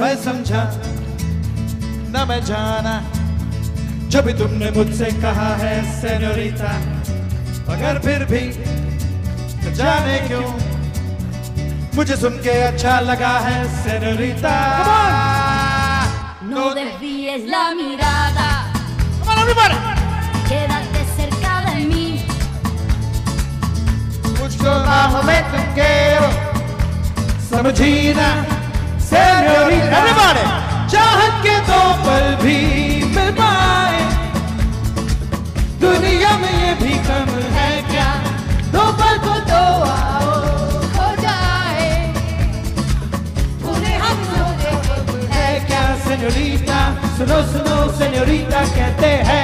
मैं समझा, न मैं जाना जब भी तुमने मुझसे कहा है सेनोरिटा मगर फिर भी जाने क्यों? मुझे सुन के अच्छा लगा है सेनोरिटा No desvíes la समझी ना सेन्योरीटा everybody चाहत के दो पल भी मिल पाए। दुनिया में ये भी कम है क्या? दो पल को दो आओ, हो जाए। उन्हें हम है क्या सेन्योरीटा सुनो सुनो सेन्योरीटा कहते हैं